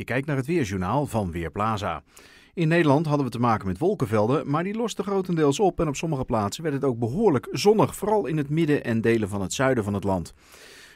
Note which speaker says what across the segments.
Speaker 1: Je kijkt naar het Weerjournaal van Weerplaza. In Nederland hadden we te maken met wolkenvelden, maar die losten grotendeels op en op sommige plaatsen werd het ook behoorlijk zonnig, vooral in het midden en delen van het zuiden van het land.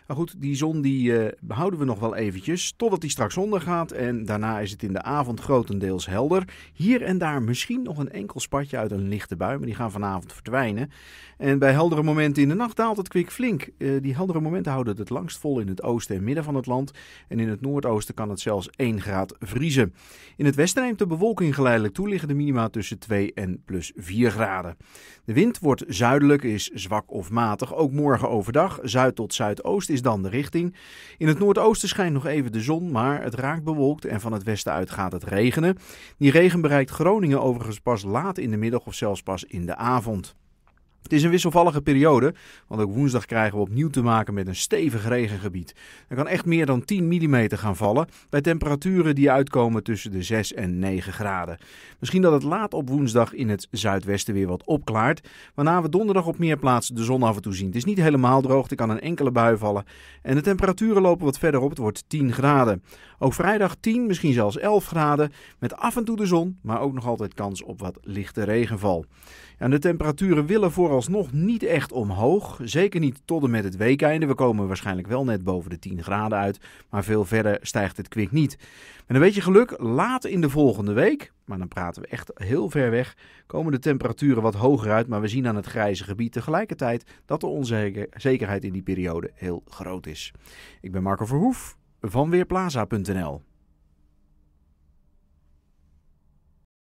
Speaker 1: Maar goed, die zon die uh, behouden we nog wel eventjes, totdat die straks ondergaat. En daarna is het in de avond grotendeels helder. Hier en daar misschien nog een enkel spatje uit een lichte bui, maar die gaan vanavond verdwijnen. En bij heldere momenten in de nacht daalt het kwik flink. Uh, die heldere momenten houden het het langst vol in het oosten en midden van het land. En in het noordoosten kan het zelfs 1 graad vriezen. In het westen neemt de bewolking geleidelijk toe, liggen de minima tussen 2 en plus 4 graden. De wind wordt zuidelijk, is zwak of matig. Ook morgen overdag, zuid tot zuidoost is dan de richting. In het noordoosten schijnt nog even de zon, maar het raakt bewolkt en van het westen uit gaat het regenen. Die regen bereikt Groningen overigens pas laat in de middag of zelfs pas in de avond. Het is een wisselvallige periode, want ook woensdag krijgen we opnieuw te maken met een stevig regengebied. Er kan echt meer dan 10 mm gaan vallen, bij temperaturen die uitkomen tussen de 6 en 9 graden. Misschien dat het laat op woensdag in het zuidwesten weer wat opklaart, waarna we donderdag op meer plaatsen de zon af en toe zien. Het is niet helemaal droog, er kan een enkele bui vallen en de temperaturen lopen wat verder op, het wordt 10 graden. Ook vrijdag 10, misschien zelfs 11 graden, met af en toe de zon, maar ook nog altijd kans op wat lichte regenval. En de temperaturen willen vooralsnog niet echt omhoog. Zeker niet tot en met het weekeinde. We komen waarschijnlijk wel net boven de 10 graden uit. Maar veel verder stijgt het kwik niet. Met een beetje geluk, laat in de volgende week, maar dan praten we echt heel ver weg, komen de temperaturen wat hoger uit. Maar we zien aan het grijze gebied tegelijkertijd dat de onzekerheid in die periode heel groot is. Ik ben Marco Verhoef van Weerplaza.nl.